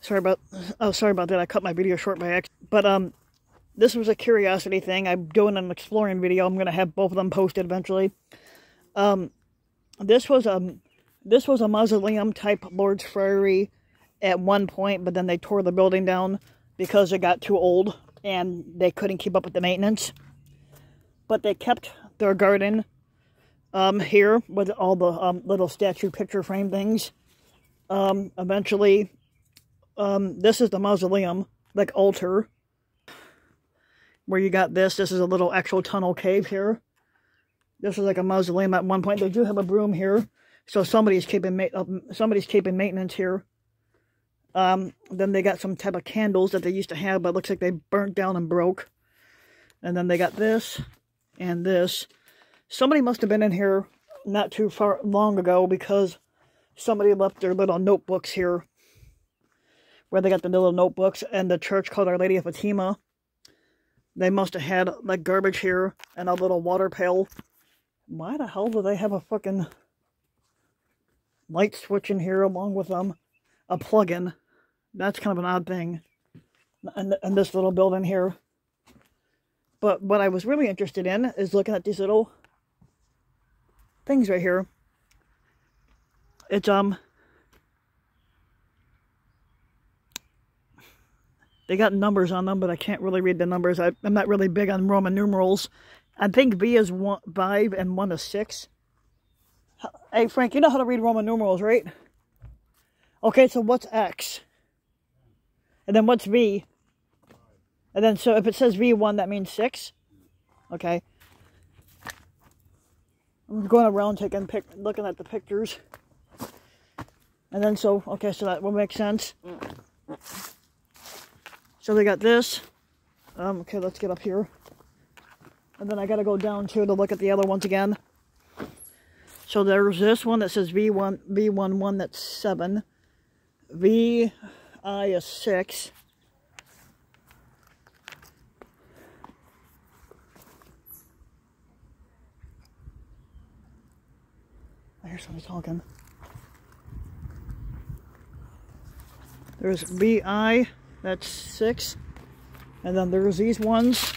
Sorry about, oh, sorry about that. I cut my video short by accident. But, um, this was a curiosity thing. I'm doing an exploring video. I'm going to have both of them posted eventually. Um, this was, um, this was a mausoleum type Lourdes Friary at one point, but then they tore the building down because it got too old and they couldn't keep up with the maintenance. But they kept their garden um, here with all the um, little statue picture frame things. Um, eventually, um, this is the mausoleum, like altar, where you got this. This is a little actual tunnel cave here. This is like a mausoleum at one point. They do have a broom here, so somebody's keeping uh, somebody's keeping maintenance here. Um, then they got some type of candles that they used to have, but looks like they burnt down and broke. And then they got this and this. Somebody must have been in here not too far long ago because somebody left their little notebooks here where they got the little notebooks and the church called Our Lady of Fatima. They must have had like garbage here and a little water pail. Why the hell do they have a fucking light switch in here along with them? A plug-in. That's kind of an odd thing. And, and this little building here. But what I was really interested in is looking at these little things right here. It's, um, they got numbers on them, but I can't really read the numbers. I, am not really big on Roman numerals. I think V is one, 5 and 1 is 6. Hey, Frank, you know how to read Roman numerals, right? Okay, so what's X? And then what's V? And then, so if it says V1, that means 6? Okay. I'm going around taking pic, looking at the pictures. And then so, okay, so that will make sense. So they got this. Um, okay, let's get up here. And then I gotta go down too to look at the other ones again. So there's this one that says V1, V11, that's 7. VI is 6. I hear somebody talking. There's VI, that's 6. And then there's these ones.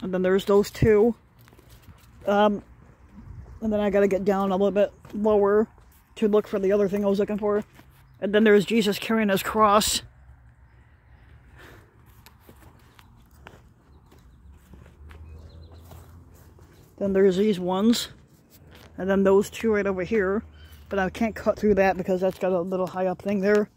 And then there's those two. Um, and then I got to get down a little bit lower to look for the other thing I was looking for. And then there's Jesus carrying his cross. Then there's these ones. And then those two right over here. But I can't cut through that because that's got a little high up thing there.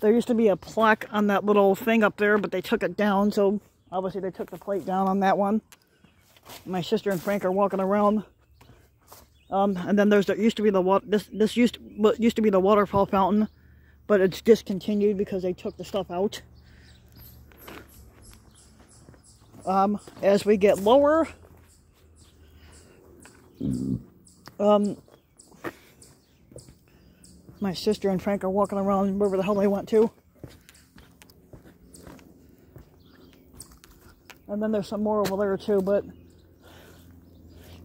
There used to be a plaque on that little thing up there, but they took it down, so Obviously, they took the plate down on that one. My sister and Frank are walking around. Um, and then there's there used to be the water. This this used what used to be the waterfall fountain, but it's discontinued because they took the stuff out. Um, as we get lower, um, my sister and Frank are walking around wherever the hell they went to. And then there's some more over there too, but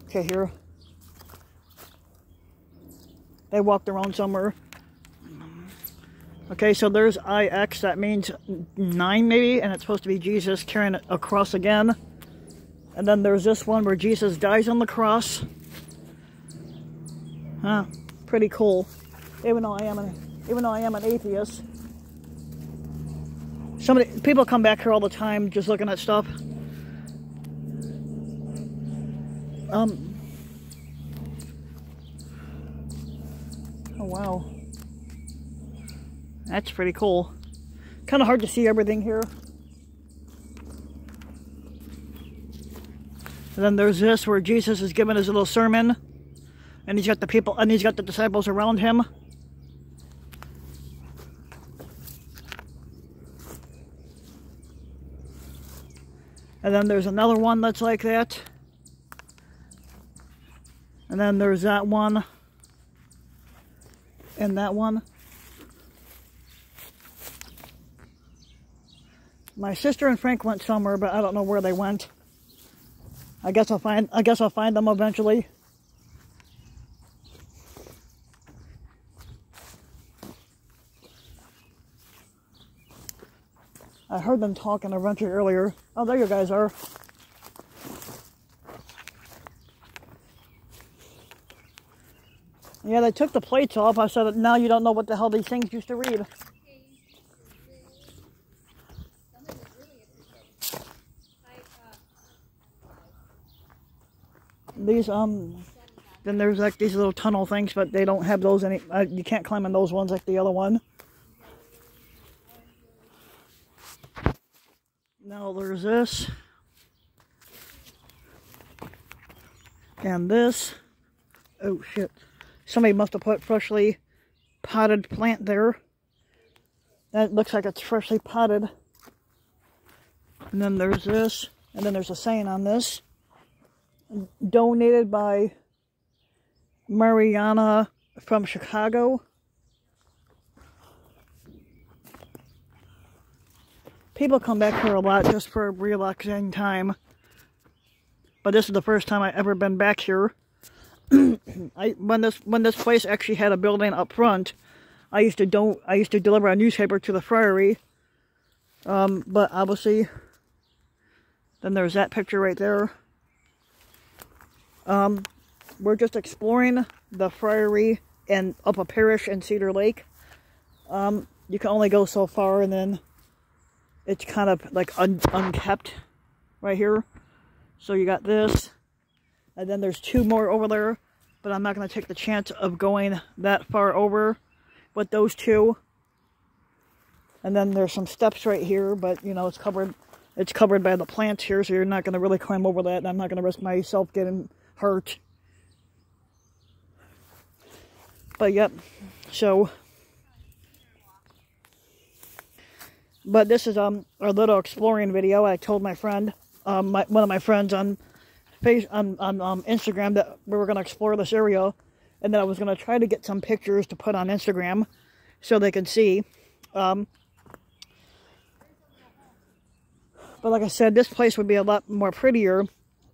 okay, here. They walked around somewhere. Okay, so there's IX, that means 9 maybe, and it's supposed to be Jesus carrying it across again. And then there's this one where Jesus dies on the cross. Huh, pretty cool. Even though I am an, even though I am an atheist. Somebody, people come back here all the time just looking at stuff. Um. Oh, wow. That's pretty cool. Kind of hard to see everything here. And then there's this where Jesus is giving his little sermon. And he's got the people, and he's got the disciples around him. And then there's another one that's like that. And then there's that one. And that one. My sister and Frank went somewhere, but I don't know where they went. I guess I'll find I guess I'll find them eventually. I heard them talking eventually earlier. Oh, there you guys are. Yeah, they took the plates off. I said, now you don't know what the hell these things used to read. These, um, then there's like these little tunnel things, but they don't have those any, uh, you can't climb on those ones like the other one. Now there's this. And this. Oh shit. Somebody must have put freshly potted plant there. That looks like it's freshly potted. And then there's this. And then there's a saying on this. Donated by Mariana from Chicago. People come back here a lot just for relaxing time. But this is the first time I've ever been back here. I when this when this place actually had a building up front, I used to don't I used to deliver a newspaper to the friary. Um, but obviously, then there's that picture right there. Um, we're just exploring the friary and up a parish in Cedar Lake. Um, you can only go so far, and then it's kind of like un unkept right here. So you got this, and then there's two more over there, but I'm not going to take the chance of going that far over with those two. And then there's some steps right here, but you know, it's covered it's covered by the plants here, so you're not going to really climb over that, and I'm not going to risk myself getting hurt. But yep, so but this is um a little exploring video. I told my friend, um, my, one of my friends on face on, on um, Instagram that we were going to explore this area and that I was going to try to get some pictures to put on Instagram so they could see. Um, but like I said, this place would be a lot more prettier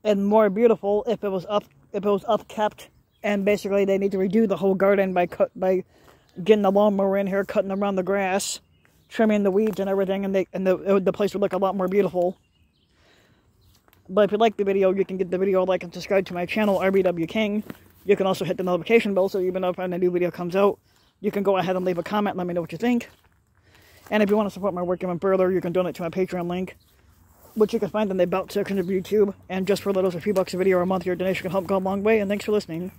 and more beautiful if it was up if it was upkept and basically they need to redo the whole garden by cut by getting the lawnmower in here, cutting around the grass, trimming the weeds and everything, and they and the the place would look a lot more beautiful. But if you like the video, you can get the video like and subscribe to my channel, RVW King. You can also hit the notification bell so you even if a new video comes out, you can go ahead and leave a comment let me know what you think. And if you want to support my work even further, you can donate to my Patreon link, which you can find in the About section of YouTube. And just for a little, a few bucks a video or a month, your donation can help go a long way. And thanks for listening.